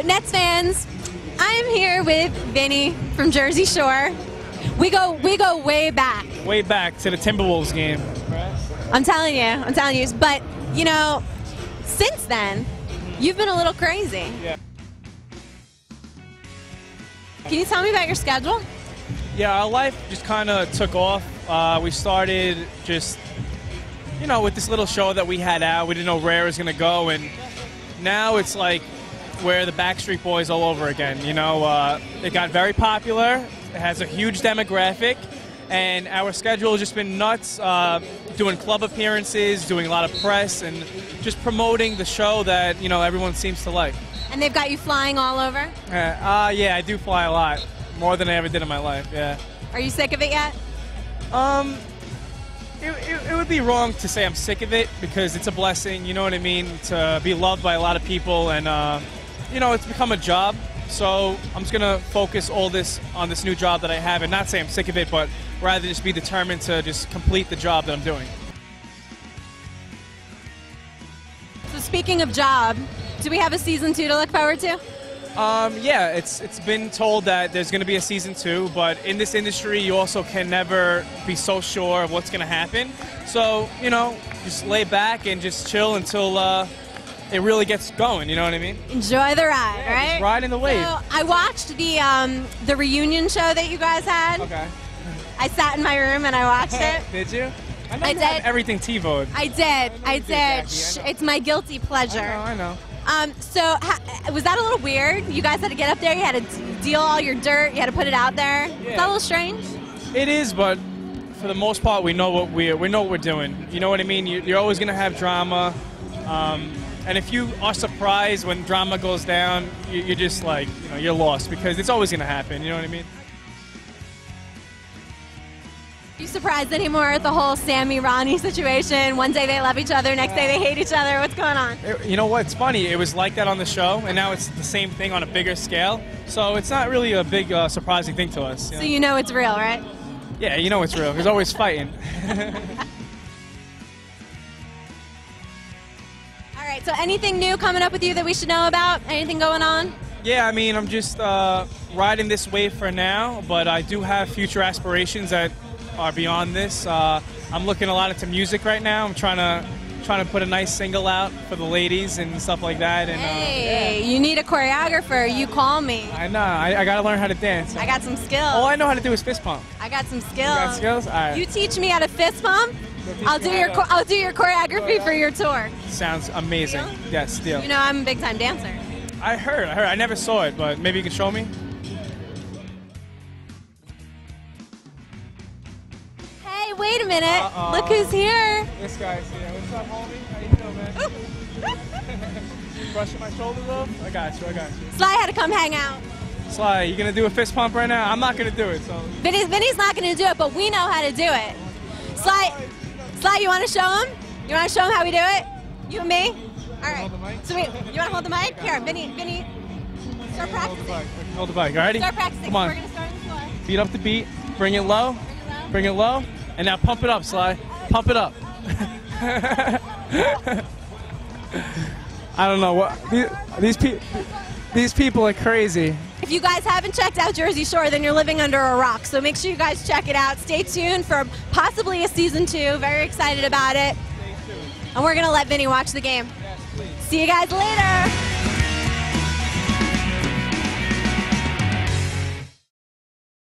So, Nets fans, I'm here with Vinny from Jersey Shore. We go we go way back. Way back to the Timberwolves game. I'm telling you, I'm telling you. But you know, since then, you've been a little crazy. Yeah. Can you tell me about your schedule? Yeah, our life just kind of took off. Uh, we started just, you know, with this little show that we had out. We didn't know where it was going to go, and now it's like we're the Backstreet Boys all over again. You know, uh, it got very popular. It has a huge demographic, and our schedule has just been nuts. Uh, doing club appearances, doing a lot of press, and just promoting the show that you know everyone seems to like. And they've got you flying all over. Uh, uh, yeah, I do fly a lot, more than I ever did in my life. Yeah. Are you sick of it yet? Um, it, it, it, would be wrong to say I'm sick of it because it's a blessing, you know what I mean, to be loved by a lot of people, and uh, you know, it's become a job. So I'm just gonna focus all this on this new job that I have, and not say I'm sick of it, but rather just be determined to just complete the job that I'm doing. So speaking of job, do we have a season two to look forward to? Um, yeah, it's it's been told that there's going to be a season two, but in this industry, you also can never be so sure of what's going to happen. So you know, just lay back and just chill until uh, it really gets going. You know what I mean? Enjoy the ride, yeah, right? Ride in the wave. So I watched the um, the reunion show that you guys had. Okay. I sat in my room and I watched it. did you? I, I did. Everything TiVoed. I did. I, did. It's my guilty pleasure. I know. I know. Um, so ha- was that a little weird? You guys had to get up there. You had to deal all your dirt. You had to put it out there. Yeah. Is that a little strange? It is, but for the most part, we know what we we know what we're doing. You know what I mean? You, are always going to have drama, um, and if you are surprised when drama goes down, you, you're just like you know you're lost because it's always going to happen. You know what I mean? Are you surprised anymore at the whole Sammy Ronnie situation? One day they love each other, next day they hate each other. What's going on? It, you know what? It's funny. It was like that on the show, and now it's the same thing on a bigger scale. So it's not really a big uh, surprising thing to us. You know? So you know it's real, right? Yeah, you know it's real. There's always fighting. right. So anything new coming up with you that we should know about? Anything going on? Yeah, I mean, I'm just uh, riding this wave for now, but I do have future aspirations that are beyond this. Uh, I'm looking a lot into music right now. I'm trying to trying to put a nice single out for the ladies and stuff like that. And, hey, uh, yeah. you need a choreographer. You call me. I know. I, I got to learn how to dance. I got some skills. All I know how to do is fist pump. I got some skills. You got skills? Right. You teach me how to fist pump. I'll do your I'll do your choreography for your tour. Sounds amazing. Deal? Yes, deal. You know I'm a big time dancer. I heard. I heard. I never saw it, but maybe you can show me. Hey, wait a minute. Uh-oh. Look who's here. This guy's here. What's up, homie? How you doing, man? Brushing my shoulders off? I got you. I got you. Sly had to come hang out. Sly, you gonna do a fist pump right now? I'm not gonna do it. So. Vinny's, Vinny's not gonna do it, but we know how to do it. Sly, Sly, you want to show him? You want to show him how we do it? You and me? All right. So wait, you want to hold the mic? Here, Vinny, Vinny, start practicing. Hold the bike. Alrighty? Start practicing. Come on. We're gonna start on the floor. Beat up the beat. Bring it low. Bring it low. Bring it low. And now pump it up, Sly. Pump it up. I don't know what these these, pe- these people are crazy. If you guys haven't checked out Jersey Shore, then you're living under a rock. So make sure you guys check it out. Stay tuned for possibly a season two. Very excited about it. And we're going to let Vinny watch the game. See you guys later.